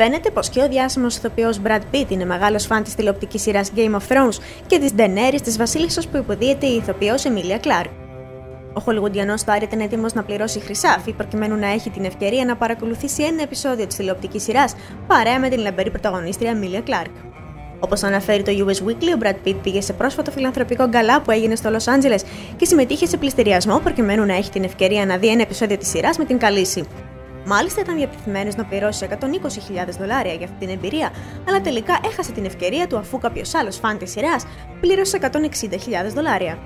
Φαίνεται πως και ο διάσημος ηθοποιός Brad Pitt είναι μεγάλος φαν της τηλεοπτικής σειράς Game of Thrones και της Daenerys της Βασίλισσας που υποδίεται η ηθοποιός Emilia Clarke. Ο Χολιγουντιανός Στάρ ήταν έτοιμος να πληρώσει χρυσάφι προκειμένου να έχει την ευκαιρία να παρακολουθήσει ένα επεισόδιο της τηλεοπτικής σειράς παρέα με την λαμπερή πρωταγωνίστρια Emilia Clarke. Όπως αναφέρει το US Weekly, ο Brad Pitt πήγε σε πρόσφατο φιλανθρωπικό γκαλά που έγινε στο Los Angeles και συμμετείχε σε πληστηριασμό προκειμένου να έχει την ευκαιρία να δει ένα επεισόδιο της σειράς με την καλύση. Μάλιστα ήταν διατεθειμένο να πληρώσει 120.000 δολάρια για αυτή την εμπειρία, αλλά τελικά έχασε την ευκαιρία του αφού κάποιος άλλος φαν της σειράς πλήρωσε 160.000 δολάρια.